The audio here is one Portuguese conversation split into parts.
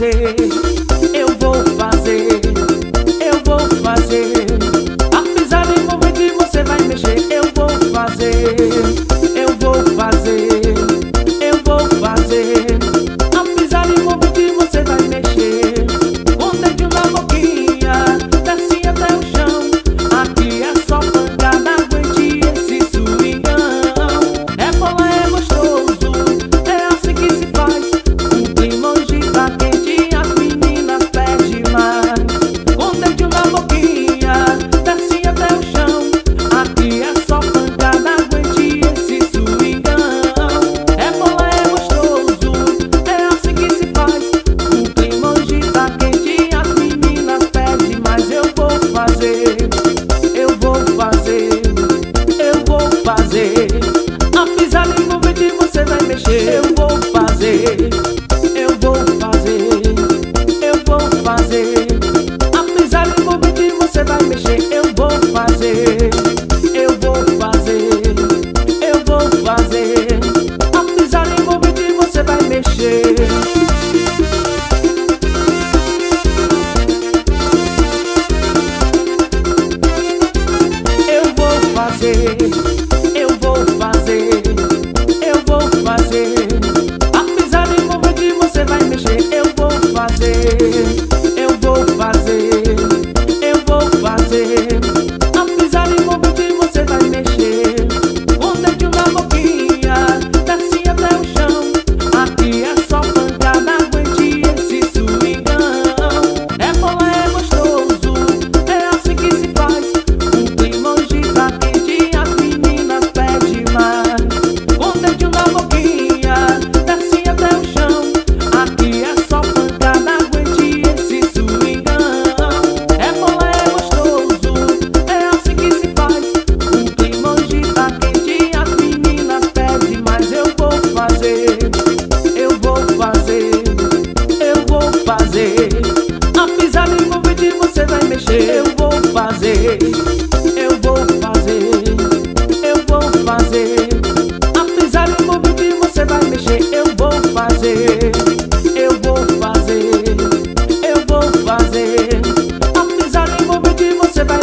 vou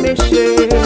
mexer.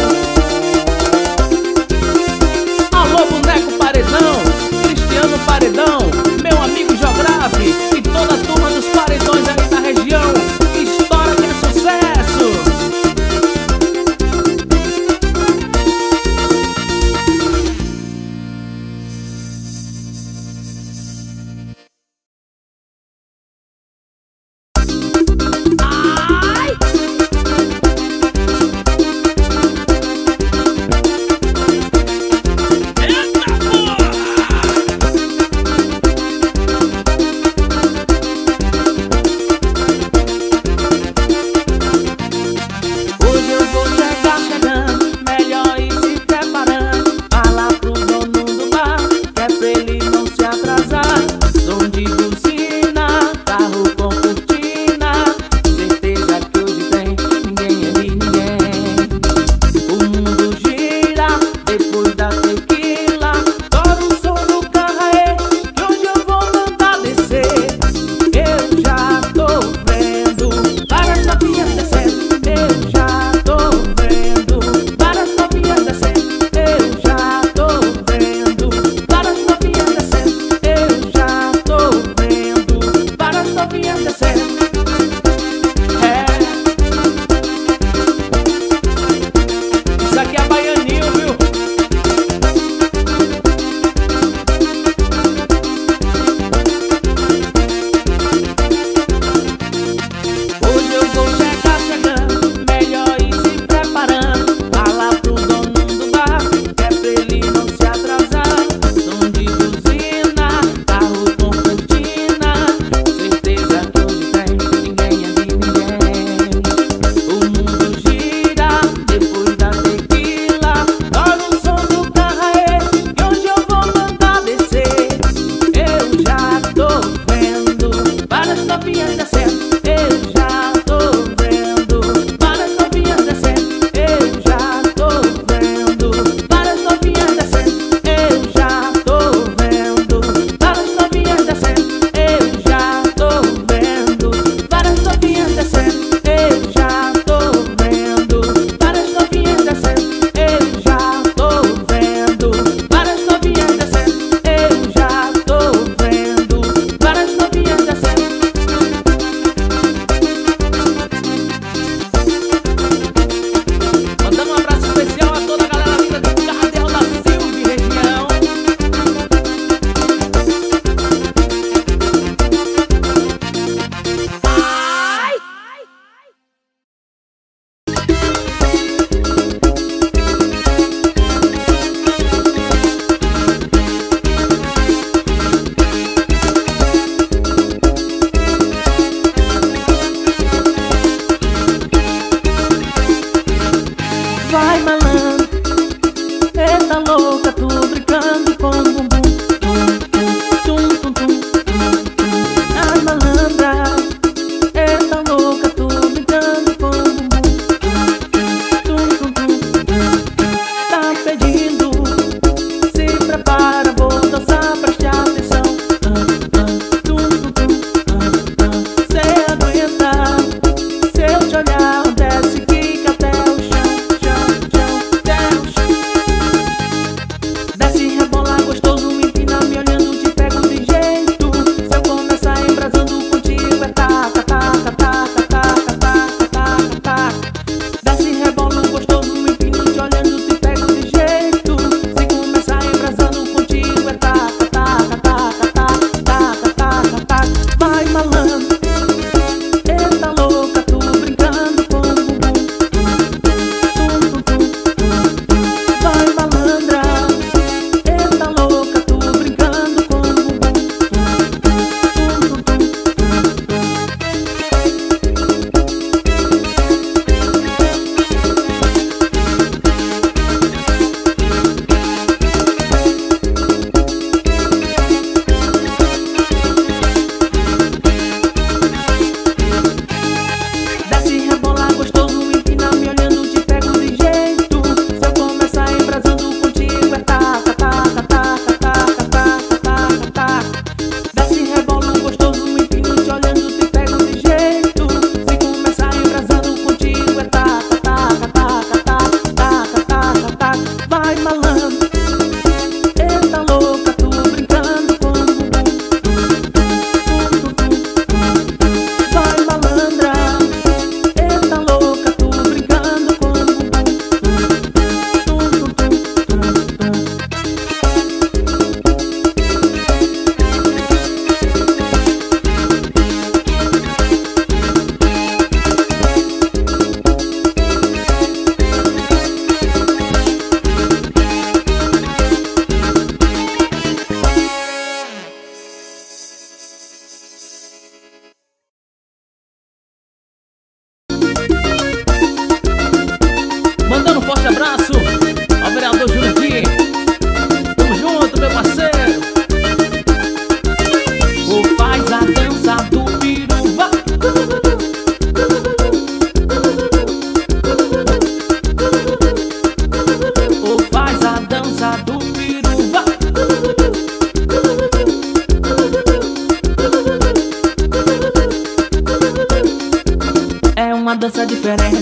Dança diferente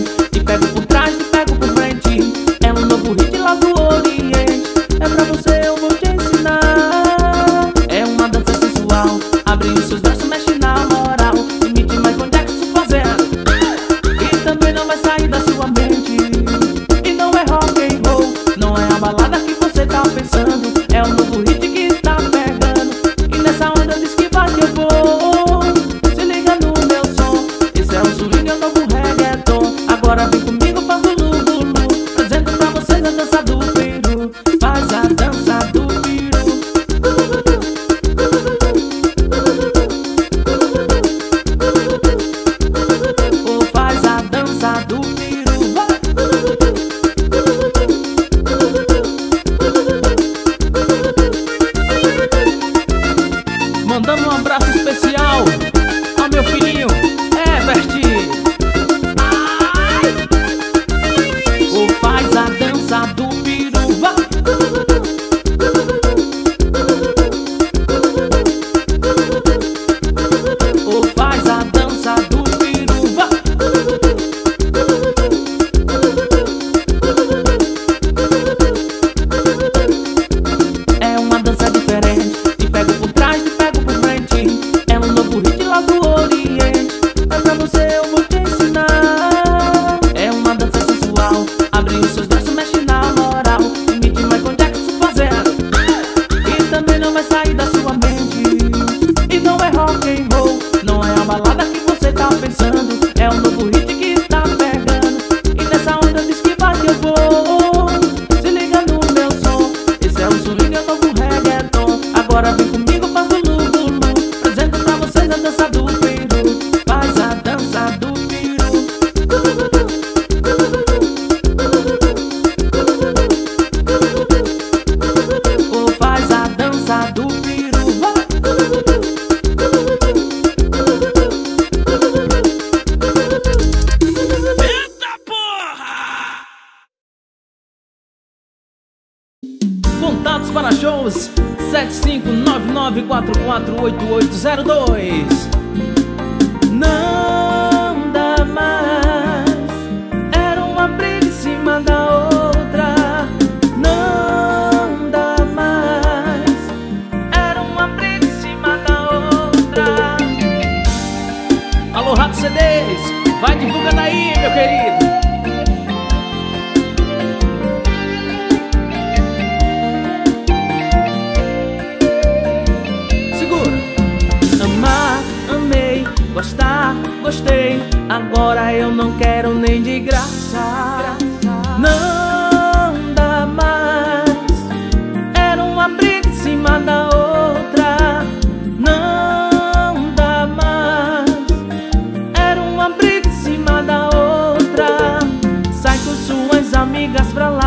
7599448802 amigas pra lá.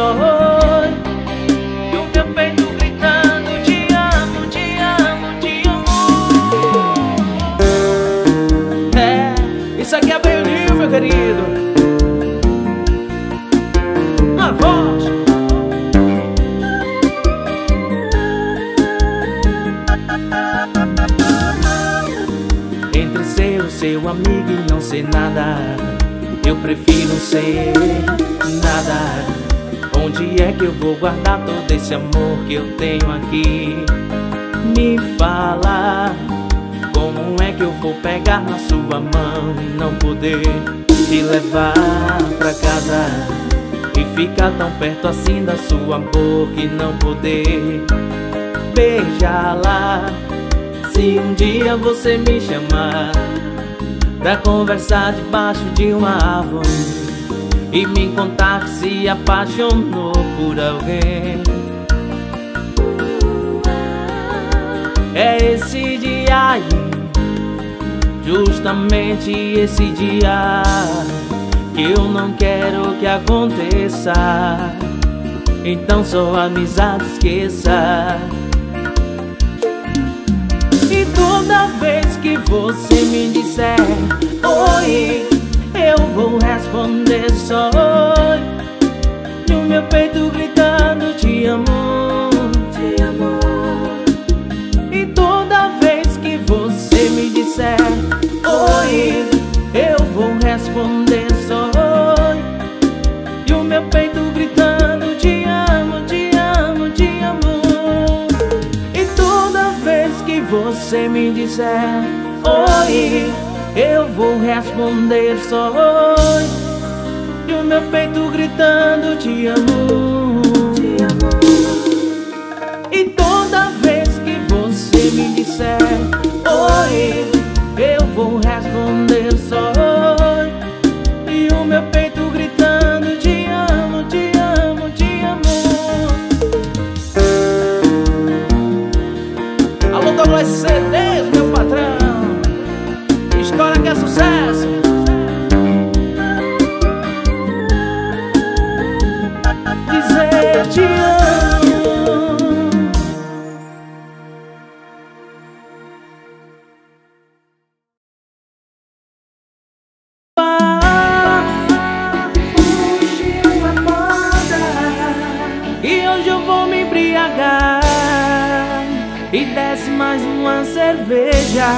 sorrow esse amor que eu tenho aqui? Me fala, como é que eu vou pegar na sua mão e não poder te levar pra casa? E ficar tão perto assim da sua boca e não poder beijá-la. Se um dia você me chamar Pra conversar debaixo de uma árvore E me contar que se apaixonou por alguém É esse dia aí. Justamente esse dia Que eu não quero que aconteça. Então só amizade esqueça. E toda vez que você me disser Oi, eu vou responder só oi E o meu peito gritando te amo, Oi, eu vou responder só oi E o meu peito gritando te amo, te amo, te amo. E toda vez que você me disser Oi, eu vou responder só oi E o meu peito gritando te amo, te amo. E toda vez que você me disser Oi, eu vou responder só E desce mais uma cerveja.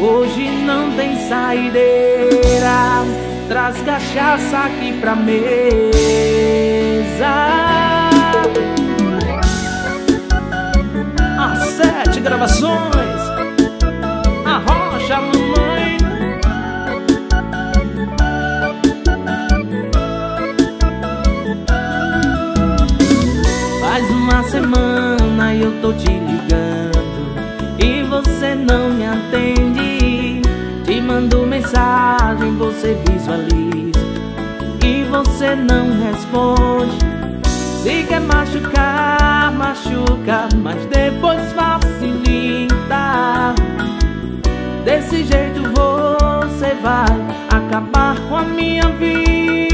Hoje não tem saideira. Traz cachaça aqui pra mesa. As sete gravações. Arrocha, mamãe. Faz uma semana eu tô te ligando. E não me atende. Te mando mensagem, você visualiza. E você não responde. Se quer machucar, machuca Mas depois facilita. Desse jeito você vai acabar com a minha vida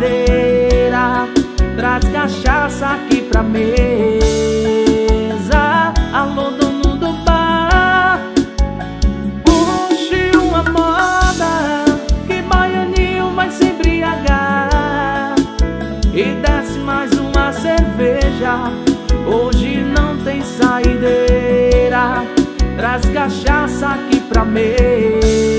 saideira Traz cachaça aqui pra mesa. Alô, dono do bar Puxe uma moda Que baianinho vai se embriagar. E desce mais uma cerveja Hoje não tem saideira. Traz cachaça aqui pra mesa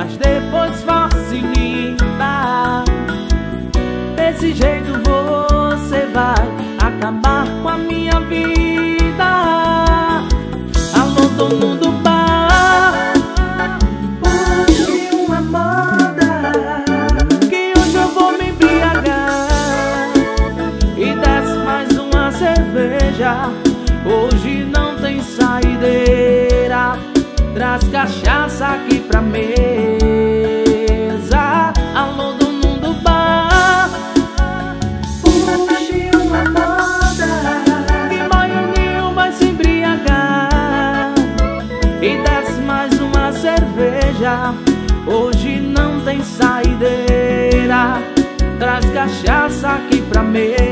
Mas depois facilita Desse jeito você vai não